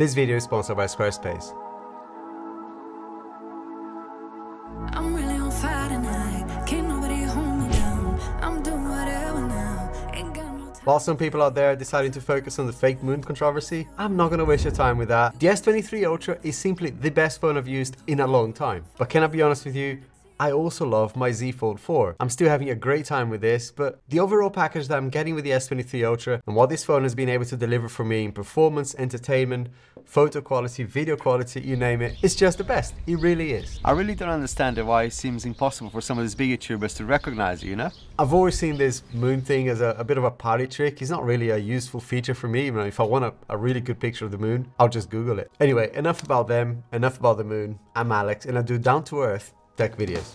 This video is sponsored by Squarespace. I'm really on fire tonight. Can't nobody hold me down. I'm doing whatever now. No. While some people out there are deciding to focus on the fake moon controversy, I'm not gonna waste your time with that. The S23 Ultra is simply the best phone I've used in a long time. But can I be honest with you? I also love my Z Fold 4. I'm still having a great time with this, but the overall package that I'm getting with the S23 Ultra and what this phone has been able to deliver for me in performance, entertainment, photo quality, video quality, you name it, it's just the best. It really is. I really don't understand why it seems impossible for some of these big YouTubers to recognize it, you know? I've always seen this moon thing as a, a bit of a party trick. It's not really a useful feature for me. You know, if I want a, a really good picture of the moon, I'll just Google it. Anyway, enough about them, enough about the moon. I'm Alex and I do down to earth tech videos.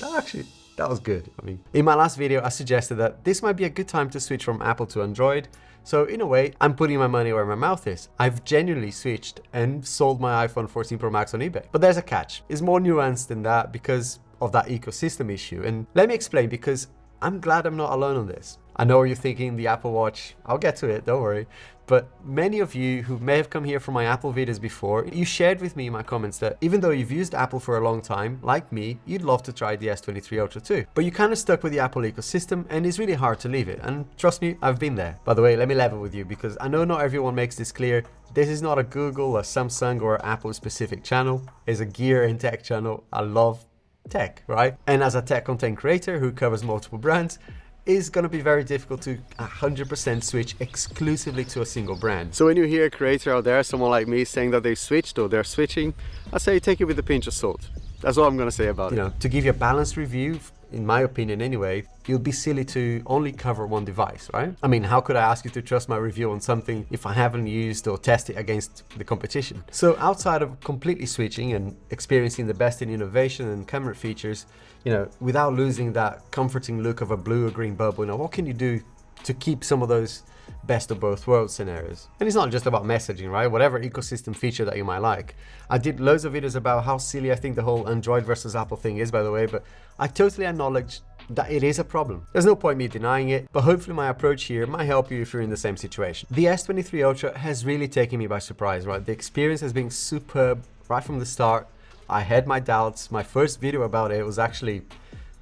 That actually, that was good. I mean, in my last video, I suggested that this might be a good time to switch from Apple to Android. So in a way, I'm putting my money where my mouth is. I've genuinely switched and sold my iPhone 14 Pro Max on eBay. But there's a catch. It's more nuanced than that because of that ecosystem issue. And let me explain because I'm glad I'm not alone on this. I know you're thinking the Apple Watch, I'll get to it, don't worry. But many of you who may have come here from my Apple videos before, you shared with me in my comments that even though you've used Apple for a long time, like me, you'd love to try the S23 Ultra too. But you're kind of stuck with the Apple ecosystem and it's really hard to leave it. And trust me, I've been there. By the way, let me level with you because I know not everyone makes this clear. This is not a Google, a Samsung or Apple specific channel. It's a gear and tech channel. I love tech, right? And as a tech content creator who covers multiple brands, is going to be very difficult to 100% switch exclusively to a single brand. So when you hear a creator out there, someone like me saying that they switched or they're switching, I say take it with a pinch of salt. That's all I'm going to say about you it. You know, to give you a balanced review, in my opinion anyway, you'd be silly to only cover one device, right? I mean, how could I ask you to trust my review on something if I haven't used or tested against the competition? So outside of completely switching and experiencing the best in innovation and camera features, you know, without losing that comforting look of a blue or green bubble, you know, what can you do to keep some of those best of both worlds scenarios. And it's not just about messaging, right? Whatever ecosystem feature that you might like. I did loads of videos about how silly I think the whole Android versus Apple thing is, by the way, but I totally acknowledge that it is a problem. There's no point me denying it, but hopefully my approach here might help you if you're in the same situation. The S23 Ultra has really taken me by surprise, right? The experience has been superb right from the start. I had my doubts. My first video about it was actually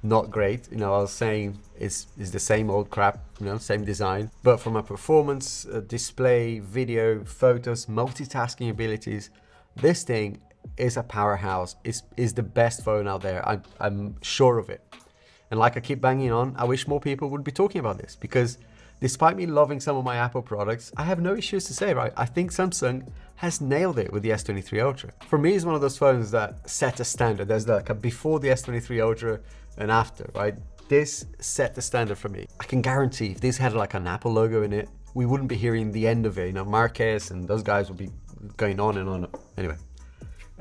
not great. You know, I was saying it's, it's the same old crap, you know, same design. But from a performance, uh, display, video, photos, multitasking abilities, this thing is a powerhouse. Is is the best phone out there. I, I'm sure of it. And like I keep banging on, I wish more people would be talking about this because despite me loving some of my Apple products, I have no issues to say, right? I think Samsung has nailed it with the S23 Ultra. For me, it's one of those phones that set a standard. There's like a before the S23 Ultra and after, right? This set the standard for me. I can guarantee if this had like an Apple logo in it, we wouldn't be hearing the end of it. You know, Marques and those guys would be going on and on. Anyway,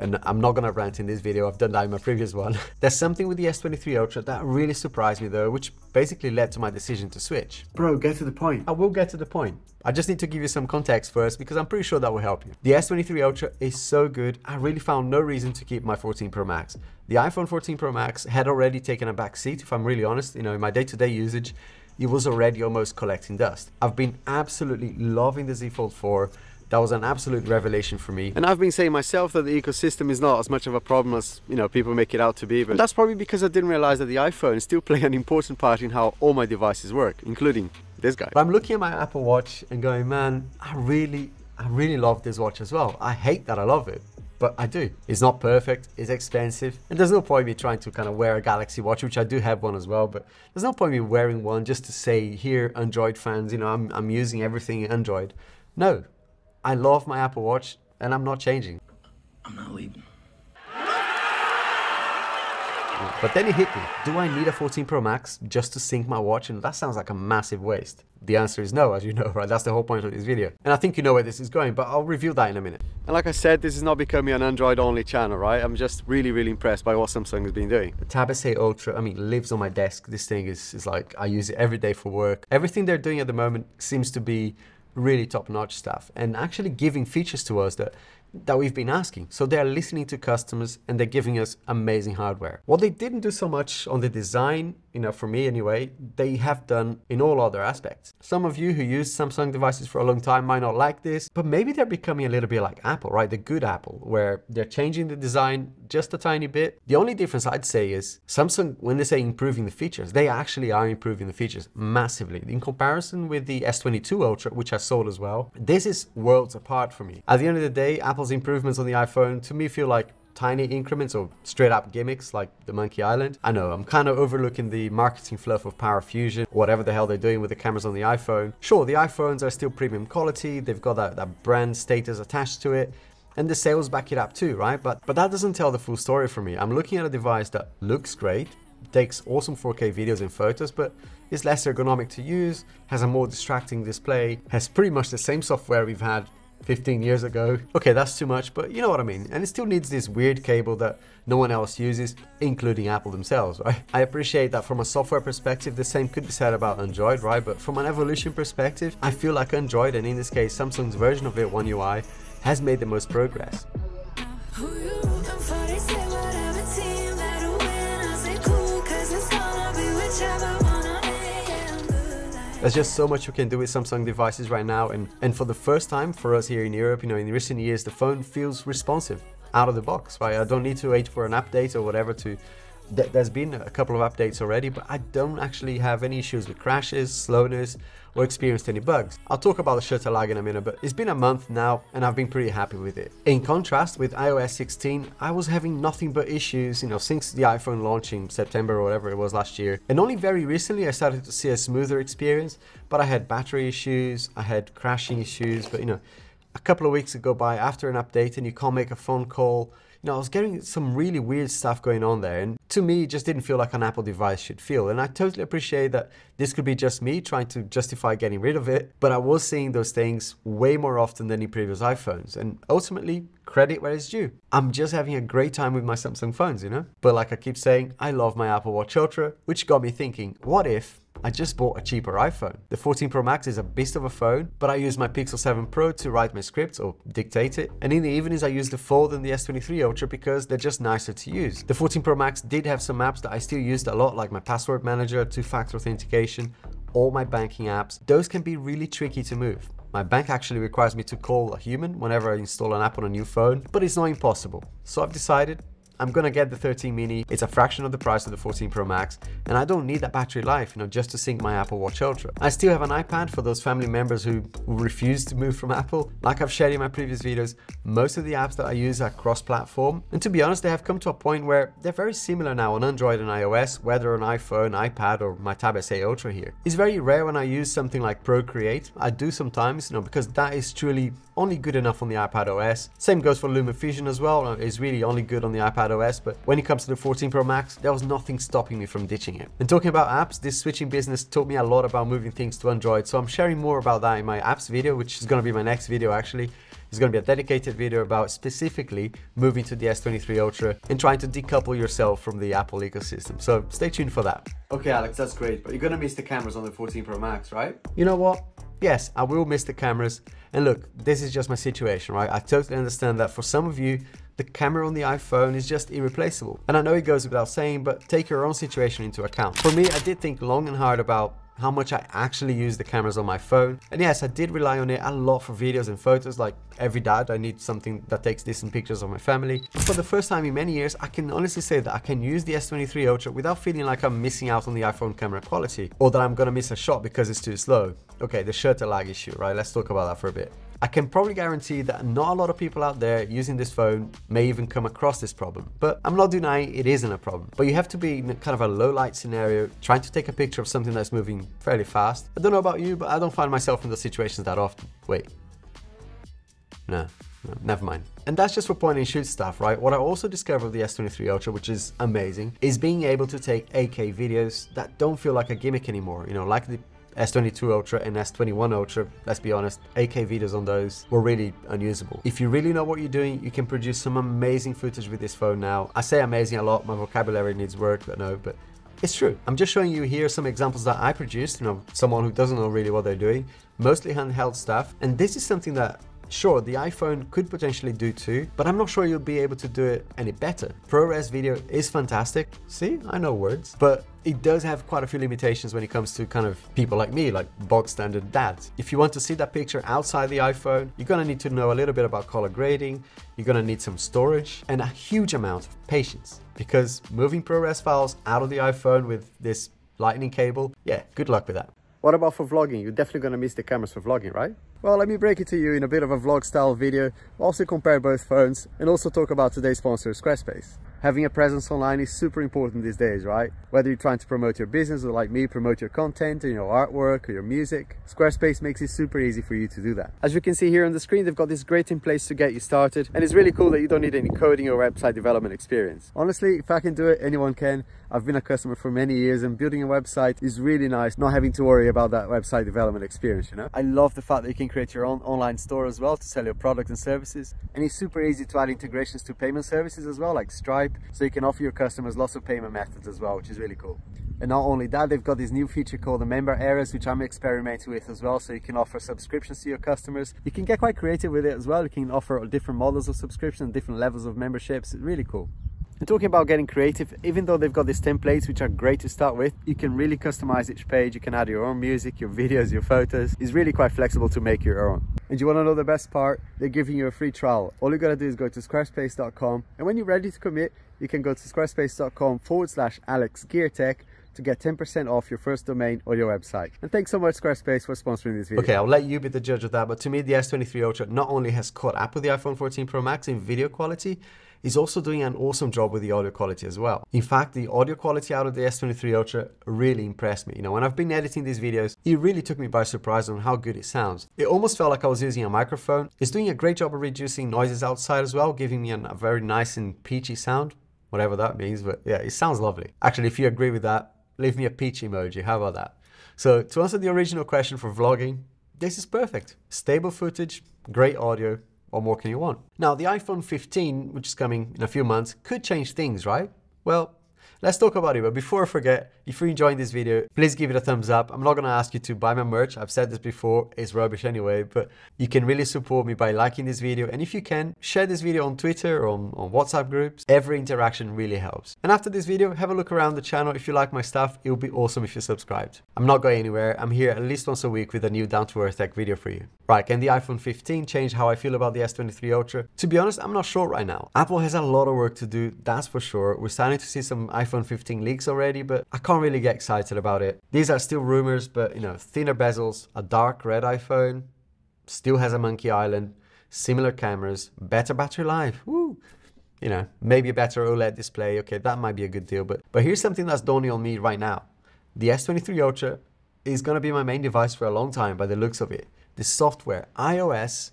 and I'm not gonna rant in this video, I've done that in my previous one. There's something with the S23 Ultra that really surprised me though, which basically led to my decision to switch. Bro, get to the point. I will get to the point. I just need to give you some context first because I'm pretty sure that will help you. The S23 Ultra is so good, I really found no reason to keep my 14 Pro Max. The iPhone 14 Pro Max had already taken a back seat, if I'm really honest, you know, in my day-to-day -day usage, it was already almost collecting dust. I've been absolutely loving the Z Fold 4 that was an absolute revelation for me. And I've been saying myself that the ecosystem is not as much of a problem as you know people make it out to be, but that's probably because I didn't realize that the iPhone still play an important part in how all my devices work, including this guy. But I'm looking at my Apple Watch and going, man, I really, I really love this watch as well. I hate that I love it, but I do. It's not perfect, it's expensive, and there's no point me trying to kind of wear a Galaxy watch, which I do have one as well, but there's no point me wearing one just to say, here, Android fans, you know, I'm, I'm using everything Android. No, I love my Apple Watch and I'm not changing. I'm not leaving. But then it hit me. Do I need a 14 Pro Max just to sync my watch? And that sounds like a massive waste. The answer is no, as you know, right? That's the whole point of this video. And I think you know where this is going, but I'll review that in a minute. And like I said, this is not becoming an Android only channel, right? I'm just really, really impressed by what Samsung has been doing. The Tab S8 Ultra, I mean, lives on my desk. This thing is, is like, I use it every day for work. Everything they're doing at the moment seems to be really top-notch stuff and actually giving features to us that that we've been asking. So they're listening to customers and they're giving us amazing hardware. What they didn't do so much on the design, you know, for me anyway, they have done in all other aspects. Some of you who use Samsung devices for a long time might not like this, but maybe they're becoming a little bit like Apple, right? The good Apple, where they're changing the design just a tiny bit. The only difference I'd say is Samsung, when they say improving the features, they actually are improving the features massively. In comparison with the S22 Ultra, which I sold as well, this is worlds apart for me. At the end of the day, Apple's improvements on the iPhone to me feel like tiny increments or straight up gimmicks like the Monkey Island. I know I'm kind of overlooking the marketing fluff of Power Fusion, whatever the hell they're doing with the cameras on the iPhone. Sure, the iPhones are still premium quality, they've got that, that brand status attached to it. And the sales back it up too, right? But but that doesn't tell the full story for me. I'm looking at a device that looks great, takes awesome 4K videos and photos, but is less ergonomic to use, has a more distracting display, has pretty much the same software we've had 15 years ago. Okay, that's too much, but you know what I mean. And it still needs this weird cable that no one else uses, including Apple themselves, right? I appreciate that from a software perspective, the same could be said about Android, right? But from an evolution perspective, I feel like Android, and in this case, Samsung's version of it, One UI, has made the most progress. There's just so much you can do with Samsung devices right now, and, and for the first time for us here in Europe, you know, in recent years, the phone feels responsive out of the box, right? I don't need to wait for an update or whatever to. Th- There's been a couple of updates already, but I don't actually have any issues with crashes, slowness, or experienced any bugs. I'll talk about the shutter lag in a minute, but it's been a month now and I've been pretty happy with it. In contrast with iOS 16, I was having nothing but issues, you know, since the iPhone launch in September or whatever it was last year. And only very recently I started to see a smoother experience, but I had battery issues, I had crashing issues, but you know, a couple of weeks ago by after an update and you can't make a phone call. You know, I was getting some really weird stuff going on there, and to me, it just didn't feel like an Apple device should feel. And I totally appreciate that this could be just me trying to justify getting rid of it, but I was seeing those things way more often than in previous iPhones, and ultimately, credit where it's due. I'm just having a great time with my Samsung phones, you know? But like I keep saying, I love my Apple Watch Ultra, which got me thinking, what if I just bought a cheaper iPhone. The 14 Pro Max is a beast of a phone, but I use my Pixel 7 Pro to write my scripts or dictate it. And in the evenings, I use the Fold and the S23 Ultra because they're just nicer to use. The 14 Pro Max did have some apps that I still used a lot, like my password manager, two-factor authentication, all my banking apps. Those can be really tricky to move. My bank actually requires me to call a human whenever I install an app on a new phone, but it's not impossible. So I've decided I'm gonna get the 13 mini. It's a fraction of the price of the 14 Pro Max, and I don't need that battery life, you know, just to sync my Apple Watch Ultra. I still have an iPad for those family members who refuse to move from Apple. Like I've shared in my previous videos, most of the apps that I use are cross-platform, and to be honest, they have come to a point where they're very similar now on Android and iOS, whether on iPhone, iPad, or my Tab S8 Ultra here. It's very rare when I use something like Procreate. I do sometimes, you know, because that is truly only good enough on the iPad OS. Same goes for LumaFusion as well. Uh, it's really only good on the iPad OS, but when it comes to the 14 Pro Max, there was nothing stopping me from ditching it. And talking about apps, this switching business taught me a lot about moving things to Android, so I'm sharing more about that in my apps video, which is gonna be my next video actually. It's going to be a dedicated video about specifically moving to the S23 Ultra and trying to decouple yourself from the Apple ecosystem. So stay tuned for that. Okay, Alex, that's great, but you're going to miss the cameras on the 14 Pro Max, right? You know what? Yes, I will miss the cameras. And look, this is just my situation, right? I totally understand that for some of you, the camera on the iPhone is just irreplaceable. And I know it goes without saying, but take your own situation into account. For me, I did think long and hard about how much I actually use the cameras on my phone. And yes, I did rely on it a lot for videos and photos. Like every dad, I need something that takes decent pictures of my family. But For the first time in many years, I can honestly say that I can use the S23 Ultra without feeling like I'm missing out on the iPhone camera quality or that I'm gonna miss a shot because it's too slow. Okay, the shutter lag issue, right? Let's talk about that for a bit. I can probably guarantee that not a lot of people out there using this phone may even come across this problem, but I'm not denying it isn't a problem. But you have to be in kind of a low light scenario, trying to take a picture of something that's moving fairly fast. I don't know about you, but I don't find myself in those situations that often. Wait. No, no, never mind. And that's just for point and shoot stuff, right? What I also discovered with the S23 Ultra, which is amazing, is being able to take 8K videos that don't feel like a gimmick anymore. You know, like the S22 Ultra and S21 Ultra, let's be honest, 8K videos on those were really unusable. If you really know what you're doing, you can produce some amazing footage with this phone now. I say amazing a lot, my vocabulary needs work, but no, but it's true. I'm just showing you here some examples that I produced, you know, someone who doesn't know really what they're doing, mostly handheld stuff. And this is something that Sure, the iPhone could potentially do too, but I'm not sure you'll be able to do it any better. ProRes video is fantastic. See, I know words, but it does have quite a few limitations when it comes to kind of people like me, like bog standard dads. If you want to see that picture outside the iPhone, you're gonna need to know a little bit about color grading, you're gonna need some storage, and a huge amount of patience. Because moving ProRes files out of the iPhone with this lightning cable, yeah, good luck with that. What about for vlogging? You're definitely gonna miss the cameras for vlogging, right? Well, let me break it to you in a bit of a vlog style video, also compare both phones and also talk about today's sponsor, Squarespace. Having a presence online is super important these days, right? Whether you're trying to promote your business or like me, promote your content and your artwork or your music, Squarespace makes it super easy for you to do that. As you can see here on the screen, they've got this great in place to get you started. And it's really cool that you don't need any coding or website development experience. Honestly, if I can do it, anyone can. I've been a customer for many years and building a website is really nice, not having to worry about that website development experience, you know? I love the fact that you can create your own online store as well to sell your products and services. And it's super easy to add integrations to payment services as well, like Stripe, so you can offer your customers lots of payment methods as well, which is really cool. And not only that, they've got this new feature called the member areas, which I'm experimenting with as well. So you can offer subscriptions to your customers. You can get quite creative with it as well. You can offer different models of subscription, different levels of memberships. It's really cool. And talking about getting creative, even though they've got these templates, which are great to start with, you can really customize each page. You can add your own music, your videos, your photos. It's really quite flexible to make your own. And you want to know the best part? They're giving you a free trial. All you got to do is go to squarespace.com. And when you're ready to commit, you can go to squarespace.com forward slash Alex Gear Tech to get 10% off your first domain or your website. And thanks so much Squarespace for sponsoring this video. Okay, I'll let you be the judge of that, but to me the S23 Ultra not only has caught up with the iPhone 14 Pro Max in video quality, is also doing an awesome job with the audio quality as well. In fact, the audio quality out of the S23 Ultra really impressed me. You know, when I've been editing these videos, it really took me by surprise on how good it sounds. It almost felt like I was using a microphone. It's doing a great job of reducing noises outside as well, giving me an, a very nice and peachy sound, whatever that means, but yeah, it sounds lovely. Actually, if you agree with that, leave me a peach emoji, how about that? So to answer the original question for vlogging, this is perfect. Stable footage, great audio, what more can you want? Now, the iPhone 15, which is coming in a few months, could change things, right? Well, let's talk about it. But before I forget, if you're enjoying this video, please give it a thumbs up. I'm not gonna ask you to buy my merch. I've said this before, it's rubbish anyway, but you can really support me by liking this video. And if you can, share this video on Twitter or on, on WhatsApp groups. Every interaction really helps. And after this video, have a look around the channel. If you like my stuff, it would be awesome if you're subscribed. I'm not going anywhere. I'm here at least once a week with a new down-to-earth tech video for you. Right, can the iPhone 15 change how I feel about the S23 Ultra? To be honest, I'm not sure right now. Apple has a lot of work to do, that's for sure. We're starting to see some iPhone 15 leaks already, but I can't really get excited about it. These are still rumors, but you know, thinner bezels, a dark red iPhone, still has a Monkey Island, similar cameras, better battery life. Woo! You know, maybe a better OLED display. Okay, that might be a good deal. But but here's something that's dawning on me right now. The S23 Ultra is gonna be my main device for a long time by the looks of it. The software, iOS,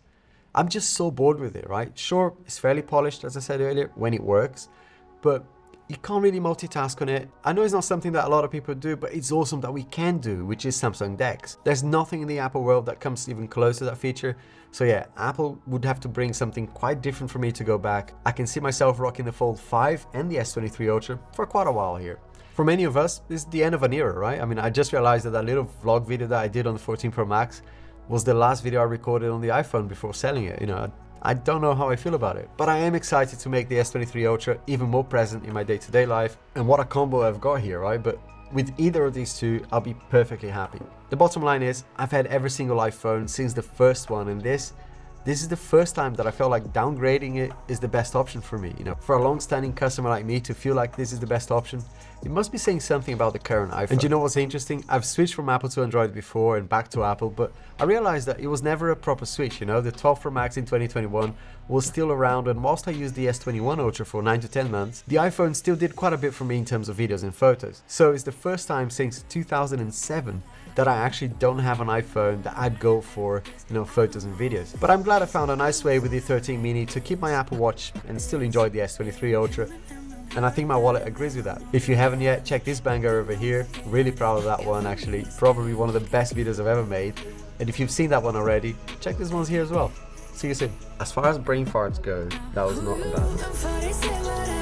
I'm just so bored with it, right? Sure, it's fairly polished, as I said earlier, when it works, but you can't really multitask on it. I know it's not something that a lot of people do, but it's awesome that we can do, which is Samsung DeX. There's nothing in the Apple world that comes even close to that feature. So yeah, Apple would have to bring something quite different for me to go back. I can see myself rocking the Fold 5 and the S23 Ultra for quite a while here. For many of us, this is the end of an era, right? I mean, I just realized that that little vlog video that I did on the 14 Pro Max was the last video I recorded on the iPhone before selling it. You know, I don't know how I feel about it, but I am excited to make the S23 Ultra even more present in my day-to-day -day life. And what a combo I've got here, right? But with either of these two, I'll be perfectly happy. The bottom line is, I've had every single iPhone since the first one, and this this is the first time that I felt like downgrading it is the best option for me. You know, for a long-standing customer like me to feel like this is the best option, it must be saying something about the current iPhone. And you know what's interesting? I've switched from Apple to Android before and back to Apple, but I realized that it was never a proper switch, you know? The 12 Pro Max in 2021 was still around and whilst I used the S21 Ultra for 9 to 10 months, the iPhone still did quite a bit for me in terms of videos and photos. So it's the first time since 2007 that I actually don't have an iPhone that I'd go for, you know, photos and videos. But I'm glad I found a nice way with the 13 mini to keep my Apple Watch and still enjoy the S23 Ultra and I think my wallet agrees with that. If you haven't yet, check this banger over here. Really proud of that one actually. Probably one of the best videos I've ever made. And if you've seen that one already, check this one's here as well. See you soon. As far as brain farts go, that was not a bad.